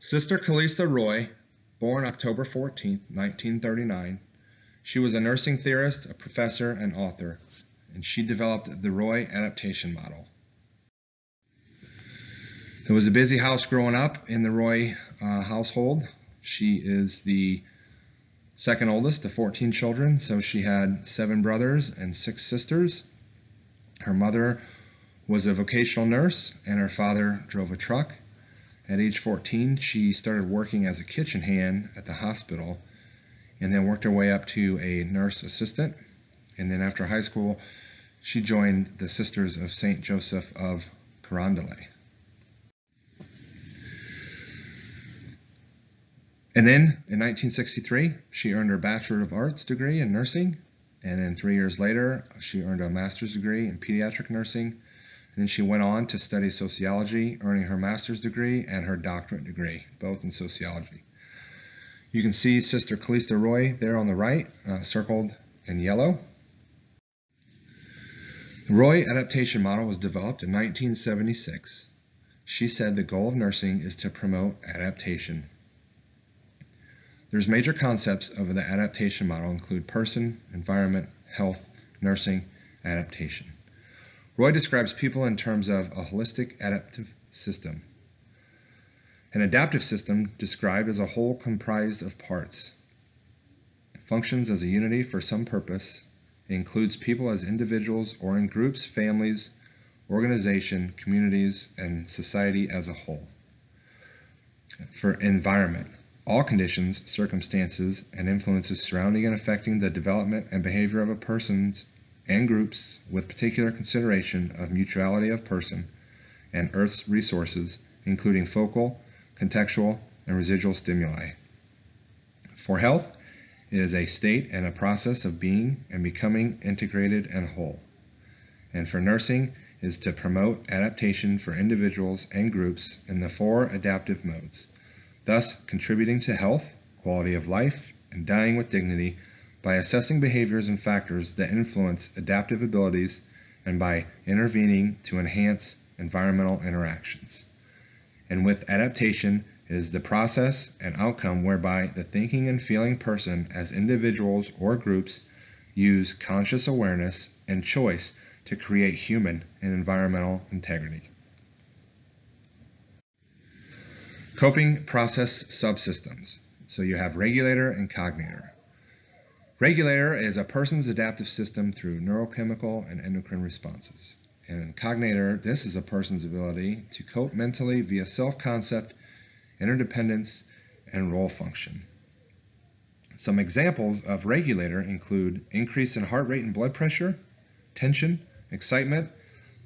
Sister Callista Roy, born October 14, 1939, she was a nursing theorist, a professor, and author, and she developed the Roy adaptation model. It was a busy house growing up in the Roy uh, household. She is the second oldest of 14 children, so she had seven brothers and six sisters. Her mother was a vocational nurse, and her father drove a truck. At age 14, she started working as a kitchen hand at the hospital and then worked her way up to a nurse assistant. And then after high school, she joined the Sisters of St. Joseph of Carondelet. And then in 1963, she earned her Bachelor of Arts degree in nursing. And then three years later, she earned a master's degree in pediatric nursing. Then she went on to study sociology, earning her master's degree and her doctorate degree, both in sociology. You can see Sister Callista Roy there on the right, uh, circled in yellow. The Roy adaptation model was developed in 1976. She said the goal of nursing is to promote adaptation there's major concepts of the adaptation model include person, environment, health, nursing, adaptation. Roy describes people in terms of a holistic adaptive system. An adaptive system described as a whole comprised of parts. It functions as a unity for some purpose. It includes people as individuals or in groups, families, organization, communities, and society as a whole. For environment, all conditions, circumstances, and influences surrounding and affecting the development and behavior of a persons and groups with particular consideration of mutuality of person and Earth's resources, including focal, contextual, and residual stimuli. For health, it is a state and a process of being and becoming integrated and whole. And for nursing, is to promote adaptation for individuals and groups in the four adaptive modes thus contributing to health, quality of life, and dying with dignity by assessing behaviors and factors that influence adaptive abilities and by intervening to enhance environmental interactions. And with adaptation, it is the process and outcome whereby the thinking and feeling person as individuals or groups use conscious awareness and choice to create human and environmental integrity. Coping process subsystems. So you have regulator and cognator. Regulator is a person's adaptive system through neurochemical and endocrine responses. And cognator, this is a person's ability to cope mentally via self-concept, interdependence, and role function. Some examples of regulator include increase in heart rate and blood pressure, tension, excitement,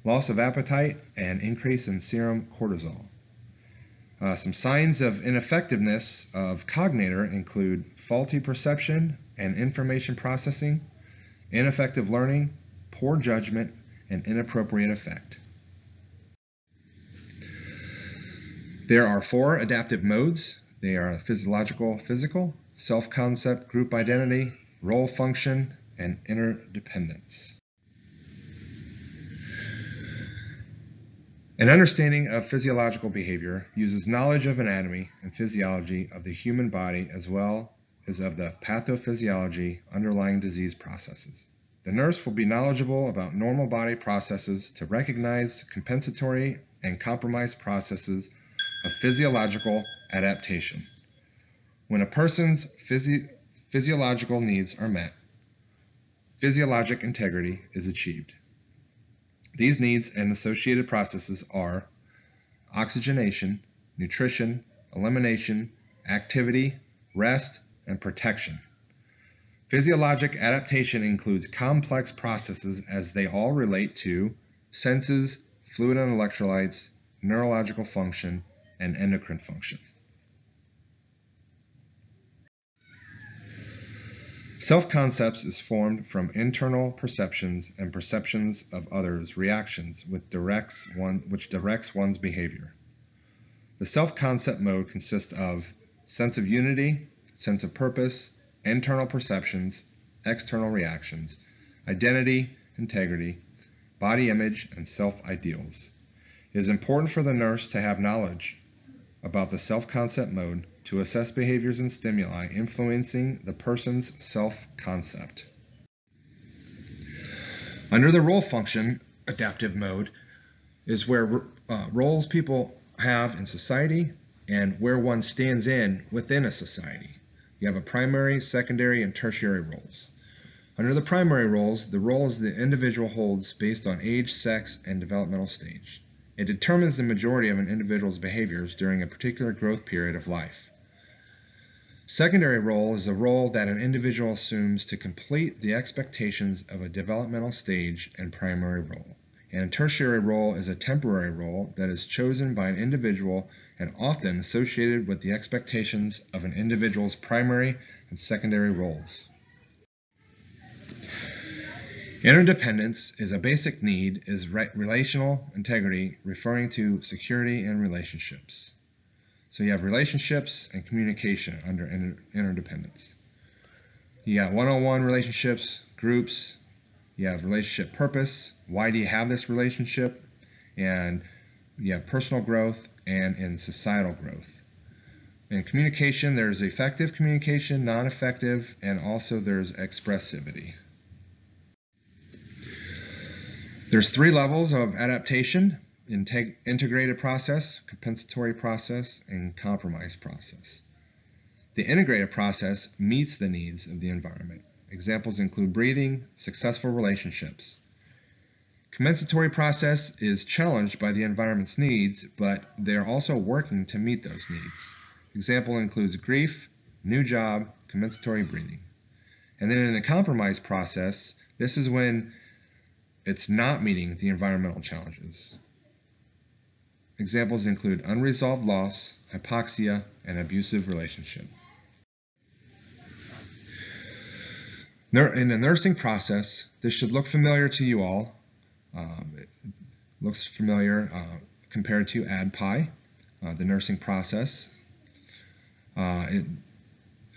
loss of appetite, and increase in serum cortisol. Uh, some signs of ineffectiveness of cognator include faulty perception and information processing, ineffective learning, poor judgment, and inappropriate effect. There are four adaptive modes. They are physiological, physical, self-concept, group identity, role function, and interdependence. An understanding of physiological behavior uses knowledge of anatomy and physiology of the human body as well as of the pathophysiology underlying disease processes. The nurse will be knowledgeable about normal body processes to recognize compensatory and compromised processes of physiological adaptation. When a person's physi physiological needs are met, physiologic integrity is achieved. These needs and associated processes are oxygenation, nutrition, elimination, activity, rest, and protection. Physiologic adaptation includes complex processes as they all relate to senses, fluid and electrolytes, neurological function, and endocrine function. Self-concepts is formed from internal perceptions and perceptions of others' reactions directs, one, which directs one's behavior. The self-concept mode consists of sense of unity, sense of purpose, internal perceptions, external reactions, identity, integrity, body image, and self-ideals. It is important for the nurse to have knowledge about the self-concept mode to assess behaviors and stimuli influencing the person's self-concept. Under the role function adaptive mode is where uh, roles people have in society and where one stands in within a society. You have a primary, secondary, and tertiary roles. Under the primary roles, the roles the individual holds based on age, sex, and developmental stage. It determines the majority of an individual's behaviors during a particular growth period of life. Secondary role is a role that an individual assumes to complete the expectations of a developmental stage and primary role. And a tertiary role is a temporary role that is chosen by an individual and often associated with the expectations of an individual's primary and secondary roles. Interdependence is a basic need is re relational integrity referring to security and relationships. So you have relationships and communication under inter interdependence. You got one-on-one relationships, groups, you have relationship purpose, why do you have this relationship, and you have personal growth and in societal growth. In communication, there's effective communication, non-effective, and also there's expressivity. There's three levels of adaptation, integrated process, compensatory process, and compromise process. The integrated process meets the needs of the environment. Examples include breathing, successful relationships. Compensatory process is challenged by the environment's needs, but they're also working to meet those needs. Example includes grief, new job, compensatory breathing. And then in the compromise process, this is when it's not meeting the environmental challenges. Examples include unresolved loss, hypoxia, and abusive relationship. In the nursing process, this should look familiar to you all. Um, it looks familiar uh, compared to ADPI, uh, the nursing process. Uh, it,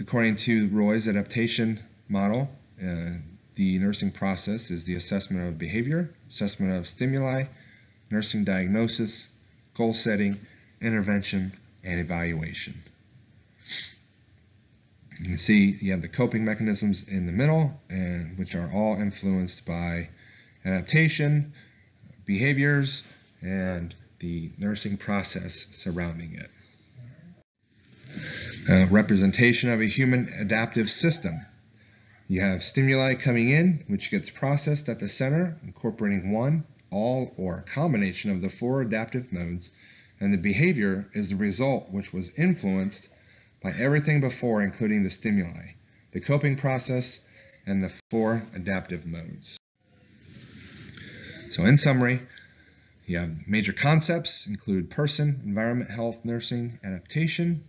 according to Roy's adaptation model, uh, the nursing process is the assessment of behavior, assessment of stimuli, nursing diagnosis, goal setting, intervention, and evaluation. You can see you have the coping mechanisms in the middle, and which are all influenced by adaptation, behaviors, and the nursing process surrounding it. A representation of a human adaptive system. You have stimuli coming in, which gets processed at the center, incorporating one, all, or a combination of the four adaptive modes, and the behavior is the result which was influenced by everything before, including the stimuli, the coping process, and the four adaptive modes. So in summary, you have major concepts include person, environment, health, nursing, adaptation,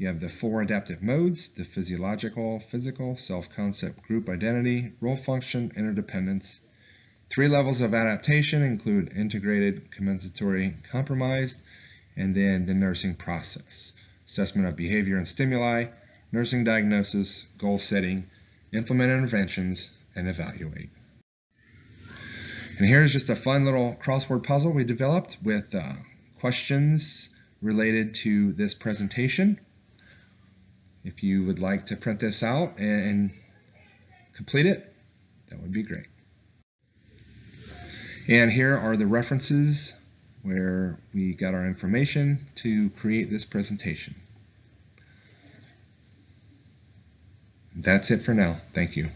you have the four adaptive modes, the physiological, physical, self-concept, group identity, role function, interdependence. Three levels of adaptation include integrated, compensatory, compromised, and then the nursing process. Assessment of behavior and stimuli, nursing diagnosis, goal setting, implement interventions, and evaluate. And here's just a fun little crossword puzzle we developed with uh, questions related to this presentation. If you would like to print this out and complete it, that would be great. And here are the references where we got our information to create this presentation. That's it for now. Thank you.